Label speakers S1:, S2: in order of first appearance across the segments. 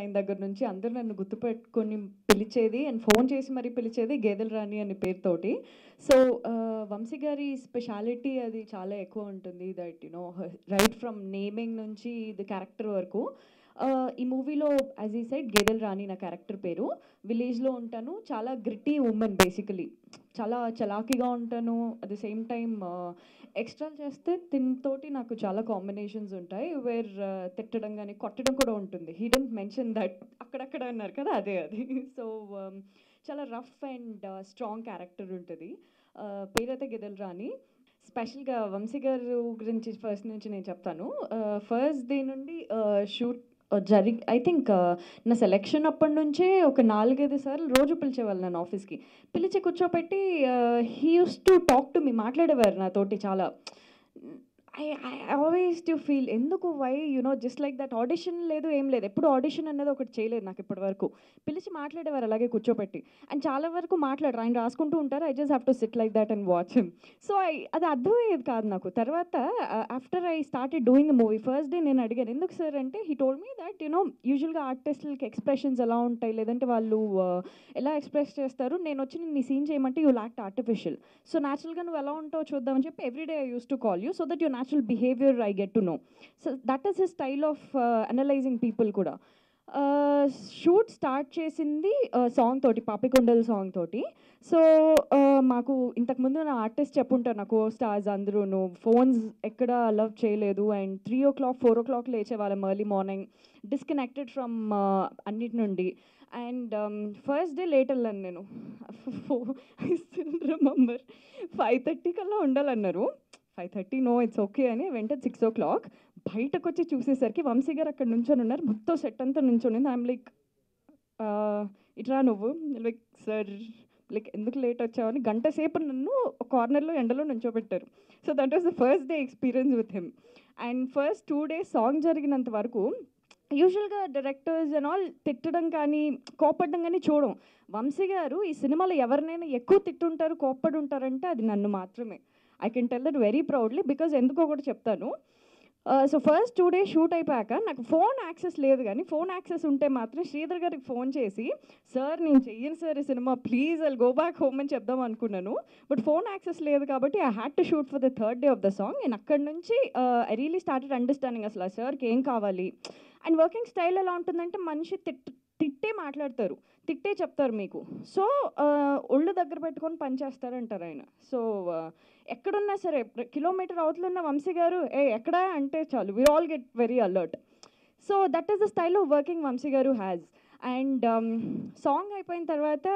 S1: ఆయన దగ్గర నుంచి అందరూ నన్ను గుర్తుపెట్టుకొని పిలిచేది అండ్ ఫోన్ చేసి మరీ పిలిచేది గేదెల రాణి అనే పేరుతోటి. సో uh, వంశీ గారి స్పెషాలిటీ అది చాలా ఎక్కువ ఉంటుంది. That you know right from naming నుంచి ది క్యారెక్టర్ వరకు. ఈ మూవీలో యాజ్ ఈ సైడ్ గేదెల్ రాణి నా క్యారెక్టర్ పేరు. విలేజ్లో ఉంటాను. చాలా గ్రిటీ ఉమెన్ బేసికలీ చాలా చలాకీగా ఉంటాను. At the same time extra చేస్తే తిన్తోటి నాకు చాలా కాంబినేషన్స్ ఉంటాయి. వేర్ తిట్టడం కానీ కొట్టడం కూడా ఉంటుంది. హీ డెంట్ మెన్షన్ దట్ అక్కడక్కడ అన్నారు కదా అదే అది. సో um, చాలా రఫ్ అండ్ స్ట్రాంగ్ క్యారెక్టర్ ఉంటుంది. పేరైతే గెదెల్ రాని స్పెషల్గా వంశీ గారు గురించి ఫస్ట్ నుంచి నేను చెప్తాను. ఫస్ట్ డే నుండి షూట్ జరిగి ఐ థింక్ నా సెలెక్షన్ అప్పటి నుంచే ఒక నాలుగైదు సార్లు రోజు పిలిచేవాళ్ళు నన్ను ఆఫీస్కి పిలిచి కూర్చోపెట్టి he use to talk to me మాట్లాడేవారు నాతోటి చాలా. I I always to feel ఎందుకు why you know just like that audition లేదు ఏం లేదు. ఎప్పుడు ఆడిషన్ అనేది ఒకటి చేయలేదు నాకు ఇప్పటి వరకు. పిలిచి మాట్లాడేవారు అలాగే కూర్చోపెట్టి. అండ్ చాలా వరకు మాట్లాడరు. ఆయన రాసుకుంటూ ఉంటారు. I just have to sit like that and watch him so I అది అర్థమయ్యేది కాదు నాకు. తర్వాత after I started doing the movie first day నేను అడిగాను ఎందుకు సార్ అంటే he told me that you know యూజువల్గా ఆర్టిస్టులకి ఎక్స్ప్రెషన్స్ ఎలా ఉంటాయి? లేదంటే వాళ్ళు uh, ఎలా ఎక్స్ప్రెస్ చేస్తారు? నేను వచ్చి నీ సీన్ చేయమంటే యూ లాక్ట్ ఆర్టిఫిషియల్ సో న్యాచురల్గా నువ్వు ఎలా ఉంటావు చూద్దామని చెప్పి every day I use to call you so that natural behavior I I get to know so that his style style of analysing people కూడా షూట్ స్టార్ట్ చేసింది song తోటి పాపికొండల సాంగ్ తోటి సో మాకు ఇంతకుముందు నా ఆర్టిస్ట్ చెప్పుంటారు నాకు స్టార్స్ అందరూను ఫోన్స్ ఎక్కడ అలవ్ చేయలేదు and three o'clock four o'clock లేచేవాళ్ళం early morning disconnected from అన్నిటి నుండి అండ్ ఫస్ట్ డే లేట్ వెళ్ళాను నేను I still remember five thirty కల్లా ఉండాలన్నారు five thirty no it's okay అని వెంటనే సిక్స్ ఓ క్లాక్ బయటకు వచ్చి చూసేసరికి వంశీ గారు అక్కడ నుంచొని ఉన్నారు. మొత్తం సెట్ అంతా నుంచొని ఐఎమ్ లైక్ ఇట్రా నువ్వు? లైక్ సార్ లైక్ ఎందుకు లేట్ వచ్చావని గంట సేపు నన్ను కార్నర్లో ఎండలో నుంచోబెట్టారు. So that was the first day experience with him. And first two days song జరిగినంత వరకు యూజువల్గా డైరెక్టర్స్ అండ్ ఆల్ తిట్టడం కానీ కోపడడం కానీ చూడం. వంశీ గారు ఈ సినిమాలో ఎవరినైనా ఎక్కువ తిట్టుంటారు కోప్పడి ఉంటారంటే అది నన్ను మాత్రమే. I can tell that very proudly because ఎందుకో కూడా చెప్తాను. So first two days shoot అయిపోయాక నాకు ఫోన్ యాక్సెస్ లేదు కానీ ఫోన్ యాక్సెస్ ఉంటే మాత్రం శ్రీధర్ గారికి ఫోన్ చేసి సార్ నేను చెయ్యను సార్ ఈ cinema please I go back home అని చెప్దాం అనుకున్నాను. బట్ ఫోన్ యాక్సెస్ లేదు కాబట్టి I had to shoot for the third day of the song నేను అక్కడి నుంచి ఐ రియలీ స్టార్టెడ్ అండర్స్టాండింగ్ అసలు సార్కి ఏం కావాలి. అండ్ వర్కింగ్ స్టైల్ ఎలా ఉంటుందంటే మనిషి తిట్టు తిట్టే మాట్లాడతారు తిట్టే చెప్తారు మీకు. సో ఒళ్ళు దగ్గర పెట్టుకొని పనిచేస్తారంటారు ఆయన. సో ఎక్కడున్నా సరే కిలోమీటర్ అవతల ఉన్న వంశీ గారు ఏ ఎక్కడా? అంటే చాలు. We all get very alert so that is the style of working Vamsi garu has and um, song అయిపోయిన తర్వాత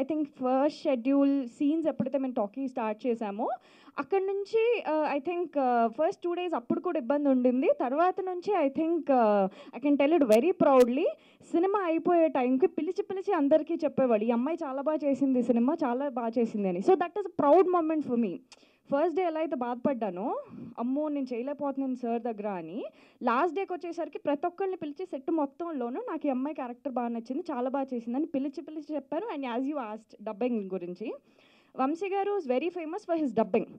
S1: I think first schedule scenes ఎప్పుడైతే మేము టాకీ స్టార్ట్ చేసామో అక్కడ నుంచి I think first two days అప్పుడు కూడా ఇబ్బంది ఉండింది. తర్వాత నుంచి I think I can tell it very proudly cinema అయిపోయే టైంకి పిలిచి పిలిచి అందరికీ చెప్పేవాడు ఈ అమ్మాయి చాలా బాగా చేసింది సినిమా చాలా బాగా చేసింది అని. So that is proud moment for me first day ఎలా అయితే బాధపడ్డానో అమ్మో నేను చేయలేకపోతున్నాను సార్ దగ్గర అని లాస్ట్ డేకి వచ్చేసరికి ప్రతి ఒక్కరిని పిలిచి సెట్ మొత్తంలోనూ నాకు ఈ అమ్మాయి క్యారెక్టర్ బాగా నచ్చింది చాలా బాగా చేసిందని పిలిచి పిలిచి చెప్పారు and as you asked dubbing గురించి Vamsi garu is very famous for his dubbing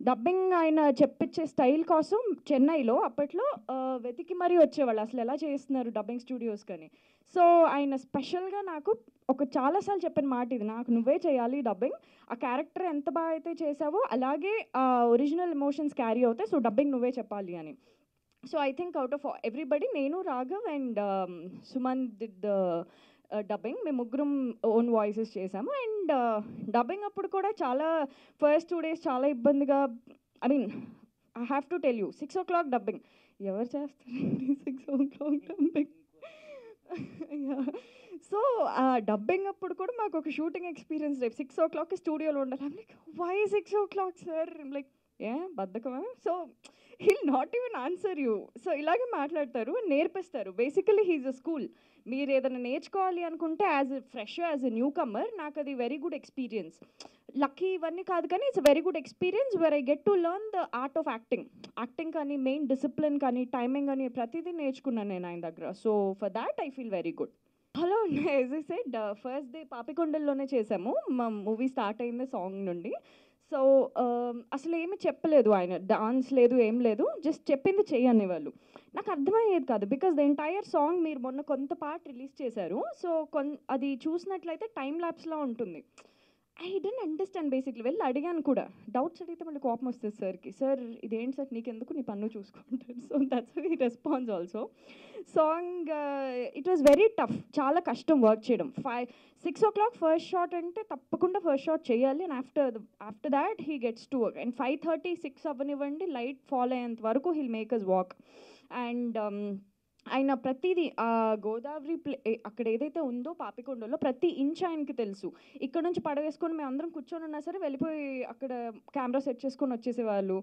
S1: dubbing ఆయన చెప్పించే స్టైల్ కోసం చెన్నైలో అప్పట్లో వెతికి మరీ వచ్చేవాళ్ళు. అసలు ఎలా చేస్తున్నారు డబ్బింగ్ స్టూడియోస్ కానీ. సో ఆయన స్పెషల్గా నాకు ఒక చాలాసార్లు చెప్పిన మాట ఇది. నాకు నువ్వే చేయాలి డబ్బింగ్ ఆ క్యారెక్టర్ ఎంత బాగా అయితే చేసావో అలాగే ఆ ఒరిజినల్ ఎమోషన్స్ క్యారీ అవుతాయి. సో డబ్బింగ్ నువ్వే చెప్పాలి అని. So I think out of everybody నేను Raghav and Suman did dubbing మేము ముగ్గురం ఓన్ వాయిసెస్ చేసాము అండ్ డబ్బింగ్ అప్పుడు కూడా చాలా ఫస్ట్ టూ డేస్ చాలా ఇబ్బందిగా I mean I have to tell you six o'clock dubbing ఎవరు చేస్తారండి six o'clock dubbing so ఆ డబ్బింగ్ అప్పుడు కూడా మాకు ఒక షూటింగ్ ఎక్స్పీరియన్స్ రేపు. సిక్స్ ఓ క్లాక్ స్టూడియోలో ఉండాలి. Like why six o'clock sir like A బద్దకమా so he'll not even answer you so ఇలాగే మాట్లాడతారు నేర్పిస్తారు. బేసికలీ హీజ్ అ స్కూల్ మీరు ఏదైనా నేర్చుకోవాలి అనుకుంటే as a fresh as a newcomer నాకు అది వెరీ గుడ్ ఎక్స్పీరియన్స్ లక్కీ ఇవన్నీ కాదు కానీ it's very good experience where I get to learn the art of acting acting కానీ మెయిన్ డిసిప్లిన్ కానీ టైమింగ్ కానీ ప్రతిదీ నేర్చుకున్నాను నేను ఆయన దగ్గర. So for that I feel very good hello as I said first day పాపికొండల్లోనే చేసాము మా మూవీ స్టార్ట్ అయింది సాంగ్ నుండి. సో అసలు ఏమి చెప్పలేదు ఆయన. డాన్స్ లేదు ఏం లేదు. జస్ట్ చెప్పింది చేయని వాళ్ళు. నాకు అర్థమయ్యేది కాదు. బికాస్ ద ఎంటైర్ సాంగ్ మీరు మొన్న కొంత పార్ట్ రిలీజ్ చేశారు. సో కొన్ అది చూసినట్లయితే టైం ల్యాబ్స్లో ఉంటుంది. ఐ డెంట్ అండర్స్టాండ్ బేసిక్లీ వెళ్ళి అడిగాను కూడా. డౌట్స్ అడిగితే మళ్ళీ కోపం వస్తుంది సార్కి. సార్ ఇదేంటి సార్? నీకెందుకు? నీ పన్ను చూసుకుంటాను సో దట్స్ ఈ response also song it was very tough చాలా కష్టం వర్క్ చేయడం. Five six o'clock first shot అంటే తప్పకుండా ఫస్ట్ షాట్ చేయాలి. And after after that he gets to work and five thirty six అవ్వనివ్వండి. లైట్ ఫాలో అయ్యేంత వరకు he'll make us walk and ఆయన ప్రతిదీ ఆ గోదావరి ప్లే అక్కడ ఏదైతే ఉందో పాపికొండలో ప్రతి ఇంచ్ ఆయనకి తెలుసు. ఇక్కడ నుంచి పడవేసుకొని మేము అందరం కూర్చొని ఉన్నా సరే వెళ్ళిపోయి అక్కడ కెమెరా సెట్ చేసుకొని వచ్చేసేవాళ్ళు.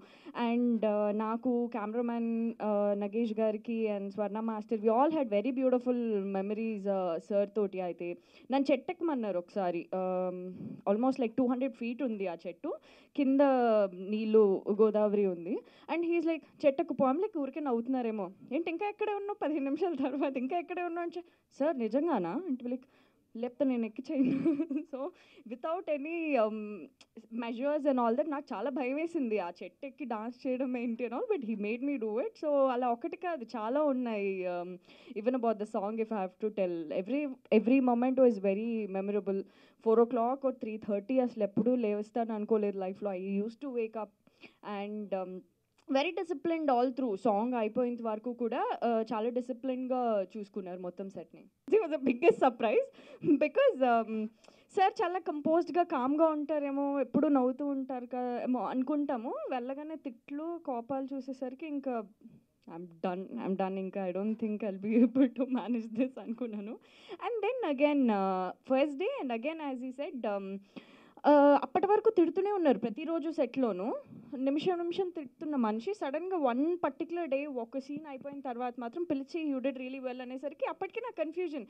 S1: అండ్ నాకు కెమెరామ్యాన్ నగేష్ గారికి and Swarna master we all had very beautiful memories sir తోటి అయితే. నన్ను చెట్టెక్కమన్నారు ఒకసారి. Almost like two hundred feet ఉంది ఆ చెట్టు. కింద నీళ్ళు గోదావరి ఉంది. అండ్ హీస్ లైక్ చెట్టుకు పోయాం లైక్ ఊరికే నవ్వుతున్నారేమో. ఏంటి ఇంకా ఎక్కడే ఉన్నావు? పదిహేను నిమిషాల తర్వాత ఇంకా ఎక్కడే ఉన్నాను సార్ నిజంగానా? అంటే లైక్ లేకపోతే నేను ఎక్కి చేయను so without any measures and all that నాకు చాలా భయం వేసింది. ఆ చెట్టు ఎక్కి డాన్స్ చేయడం ఏంటి and all but he made me do it so అలా ఒకటి కాదు చాలా ఉన్నాయి. Even about the song if I have to tell every every moment is very memorable four o'clock ఒక త్రీ థర్టీ అసలు ఎప్పుడూ లేవస్తాను అనుకోలేదు. లైఫ్లో I use to wake up and very disciplined all through song అయిపోయేంత వరకు కూడా చాలా డిసిప్లిన్గా చూసుకున్నారు మొత్తం సెట్ని ఇది was the biggest surprise because sir చాలా కంపోజ్డ్గా కామ్గా ఉంటారేమో ఎప్పుడు నవ్వుతూ ఉంటారు కదా ఏమో అనుకుంటాము. వెళ్ళగానే తిట్లు కోపాలు చూసేసరికి ఇంకా ఐమ్ డన్ ఐమ్ డన్ ఇంకా I don't think I'll be able to manage this అనుకున్నాను. And then again first day and again as he said అప్పటి వరకు తిడుతూనే ఉన్నారు ప్రతిరోజు సెట్లోనూ. నిమిషం నిమిషం తిడుతున్న మనిషి సడన్గా వన్ పర్టికులర్ డే ఒక సీన్ అయిపోయిన తర్వాత మాత్రం పిలిచి యూ డెడ్ రియలీ వెల్ అనేసరికి అప్పటికి నా కన్ఫ్యూజన్.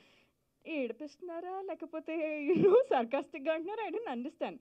S1: ఏడిపిస్తున్నారా? లేకపోతే సర్కాస్టిక్గా అంటున్నారా? I dent understand